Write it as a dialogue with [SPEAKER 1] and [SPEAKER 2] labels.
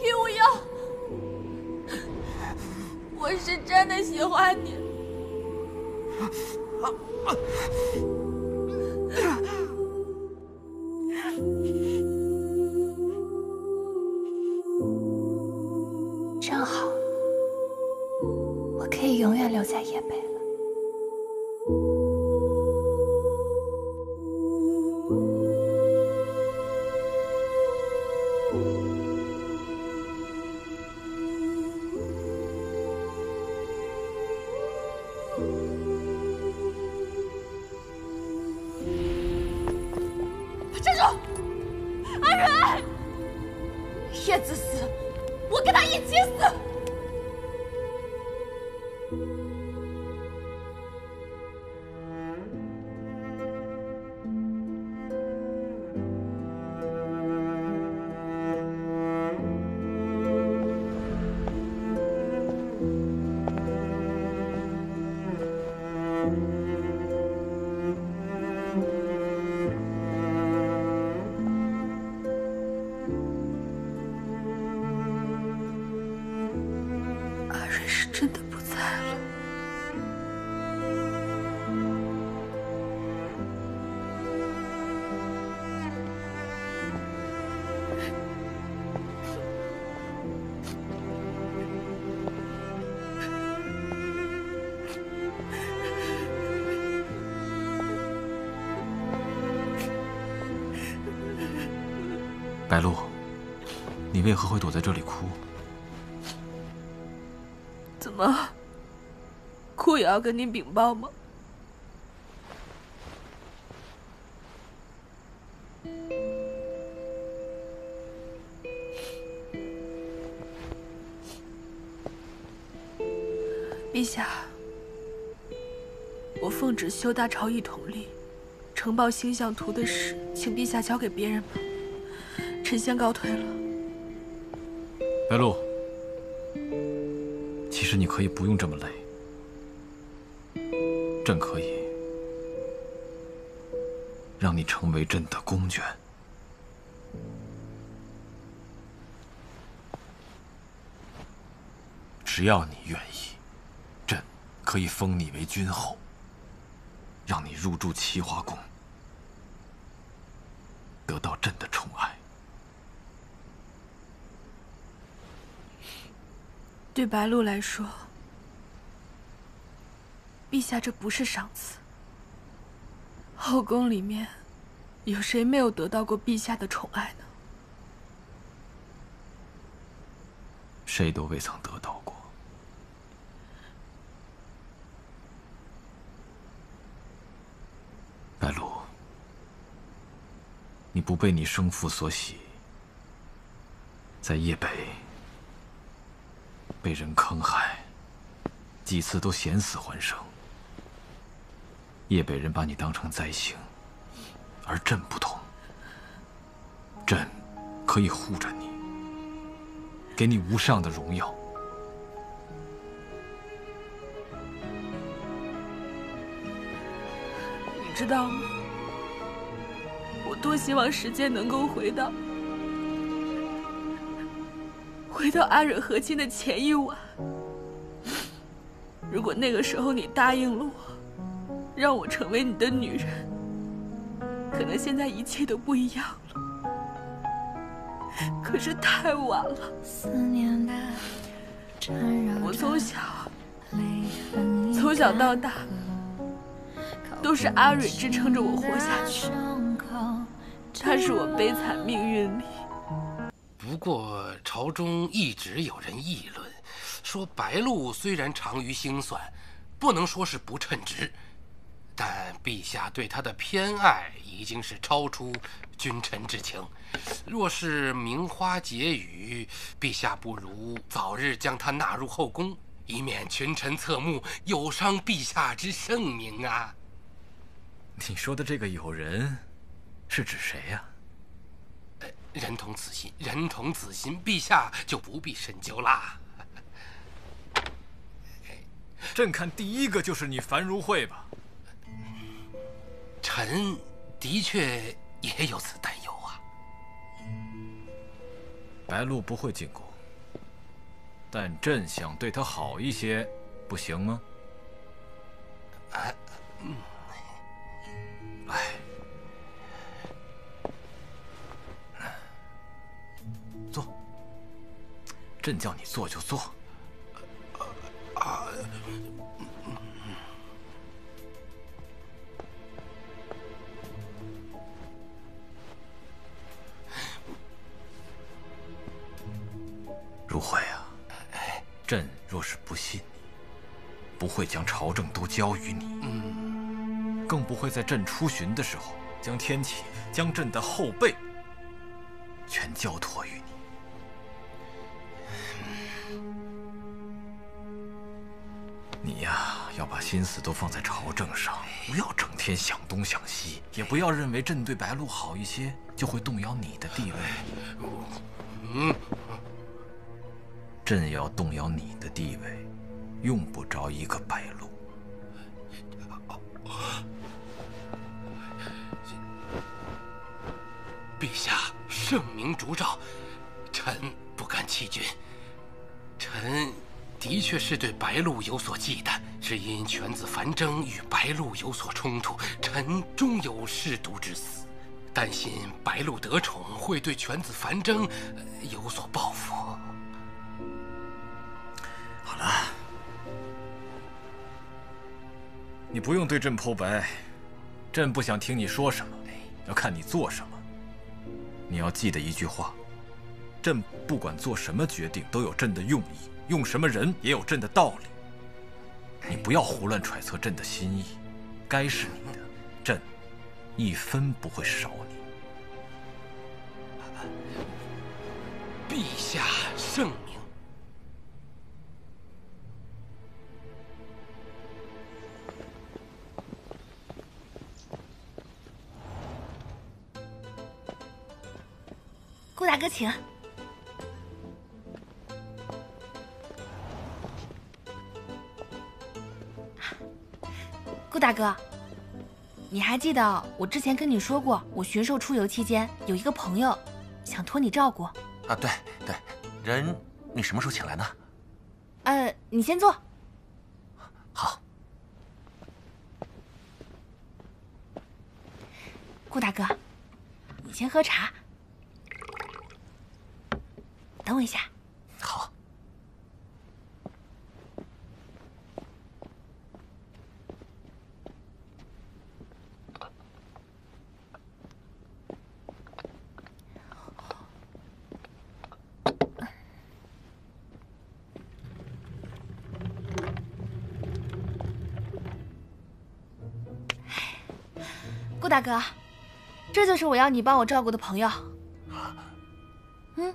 [SPEAKER 1] 林无忧，我是真的喜欢你。
[SPEAKER 2] 真好，我可以永远留在叶北
[SPEAKER 1] 站住！阿蕊，叶子死，我跟他一起死。
[SPEAKER 2] 是真的不在了。
[SPEAKER 3] 白露，你为何会躲在这里哭？
[SPEAKER 1] 怎么，哭也要跟你禀报吗？陛下，我奉旨修大朝议统历，呈报星象图的事，请陛下交给别人吧。臣先告退了。
[SPEAKER 3] 白露，其实你可以不用这么累，朕可以让你成为朕的宫眷。只要你愿意，朕可以封你为君后，让你入住齐华宫，得到朕的宠爱。
[SPEAKER 1] 对白露来说，陛下这不是赏赐。后宫里面，有谁没有得到过陛下的宠爱呢？
[SPEAKER 3] 谁都未曾得到过。白露，你不被你生父所喜，在叶北被人坑害，几次都险死还生。叶北人把你当成灾星，而朕不同，朕可以护着你。给你无上的荣耀。
[SPEAKER 1] 你知道吗？我多希望时间能够回到，回到阿蕊和亲的前一晚。如果那个时候你答应了我，让我成为你的女人，可能现在一切都不一样了。可是太晚了。我从小从小到大，都是阿蕊支撑着我活下去。她是我悲惨命运里。
[SPEAKER 4] 不过朝中一直有人议论，说白露虽然长于星算，不能说是不称职，但陛下对她的偏爱已经是超出君臣之情。若是名花解语，陛下不如早日将她纳入后宫，以免群臣侧目，有伤陛下之圣明啊！
[SPEAKER 3] 你说的这个友人，是指谁呀、
[SPEAKER 4] 人同此心，人同此心，陛下就不必深究啦。
[SPEAKER 3] 朕看第一个就是你樊如慧吧。
[SPEAKER 4] 臣的确也有此担忧啊。
[SPEAKER 3] 白露不会进宫，但朕想对她好一些，不行吗？朕叫你做就做。啊。如慧啊，朕若是不信你，不会将朝政都交于你，嗯，更不会在朕出巡的时候将天启、将朕的后辈全交托于你。把心思都放在朝政上，不要整天想东想西，也不要认为朕对白露好一些就会动摇你的地位。嗯。朕要动摇你的地位，用不着一个白鹿。
[SPEAKER 4] 陛下圣明烛照，臣不敢欺君。臣的确是对白鹿有所忌惮，只因犬子繁征与白鹿有所冲突，臣终有舐犊之死。担心白鹿得宠会对犬子繁征有所报复。
[SPEAKER 3] 好了，你不用对朕剖白，朕不想听你说什么，要看你做什么。你要记得一句话：朕不管做什么决定，都有朕的用意；用什么人，也有朕的道理。你不要胡乱揣测朕的心意，该是你的，朕一分不会少你。
[SPEAKER 4] 陛下圣明。
[SPEAKER 2] 顾大哥，请。顾大哥，你还记得我之前跟你说过，我巡狩出游期间有一个朋友想托你照顾？
[SPEAKER 5] 啊，对对，人你什么时候请来呢？
[SPEAKER 2] 呃，你先坐。
[SPEAKER 5] 好。
[SPEAKER 2] 顾大哥，你先喝茶。等我一下。
[SPEAKER 5] 好。
[SPEAKER 2] 顾大哥，这就是我要你帮我照顾的朋友。嗯。